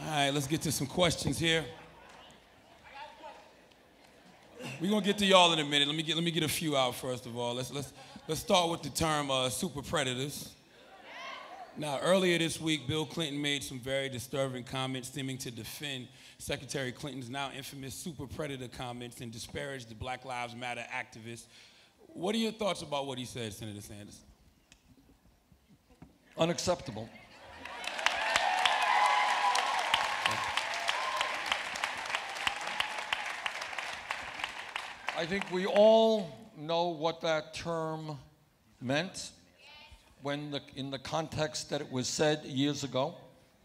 All right, let's get to some questions here. We're gonna get to y'all in a minute. Let me get let me get a few out first of all. Let's let's let's start with the term uh, super predators. Now, earlier this week, Bill Clinton made some very disturbing comments seeming to defend Secretary Clinton's now infamous super predator comments and disparage the Black Lives Matter activists. What are your thoughts about what he said, Senator Sanders? Unacceptable. I think we all know what that term meant when the, in the context that it was said years ago.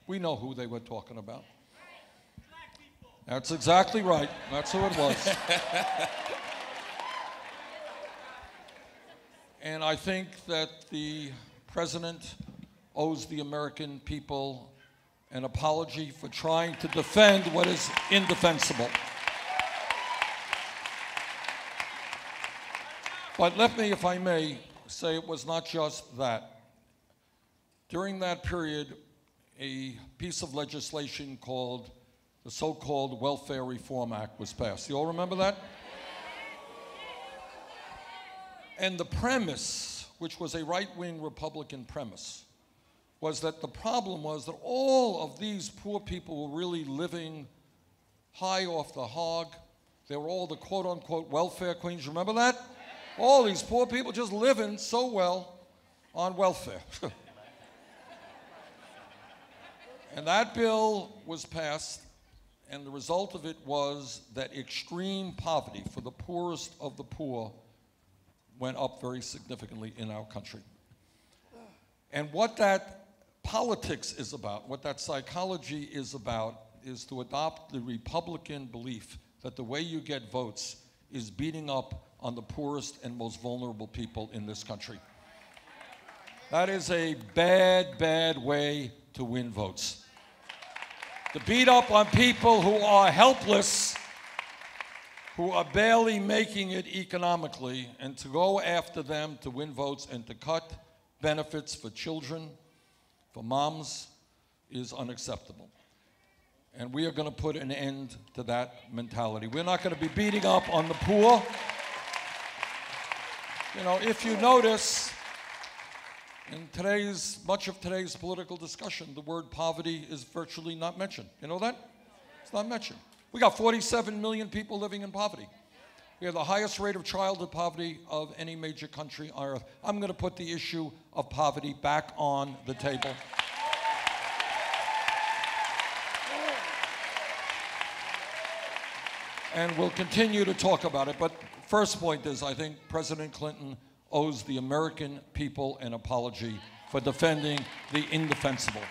We know who they were talking about. That's exactly right. That's who it was. and I think that the president owes the American people an apology for trying to defend what is indefensible. But let me, if I may, say it was not just that. During that period, a piece of legislation called the so called Welfare Reform Act was passed. You all remember that? And the premise, which was a right wing Republican premise, was that the problem was that all of these poor people were really living high off the hog. They were all the quote unquote welfare queens. Remember that? All these poor people just living so well on welfare. and that bill was passed, and the result of it was that extreme poverty for the poorest of the poor went up very significantly in our country. And what that politics is about, what that psychology is about, is to adopt the Republican belief that the way you get votes is beating up on the poorest and most vulnerable people in this country. That is a bad, bad way to win votes. To beat up on people who are helpless, who are barely making it economically, and to go after them to win votes and to cut benefits for children, for moms, is unacceptable. And we are going to put an end to that mentality. We're not going to be beating up on the poor. You know, if you notice, in today's, much of today's political discussion, the word poverty is virtually not mentioned. You know that? It's not mentioned. We got 47 million people living in poverty. We have the highest rate of childhood poverty of any major country on earth. I'm going to put the issue of poverty back on the table. And we'll continue to talk about it. But first point is I think President Clinton owes the American people an apology for defending the indefensible.